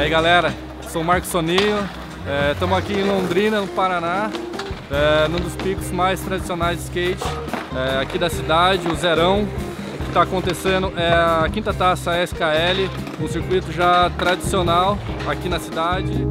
E aí galera, sou o Marco Soninho, estamos é, aqui em Londrina, no Paraná, é, num dos picos mais tradicionais de skate é, aqui da cidade, o Zerão, O que está acontecendo é a quinta taça SKL, um circuito já tradicional aqui na cidade.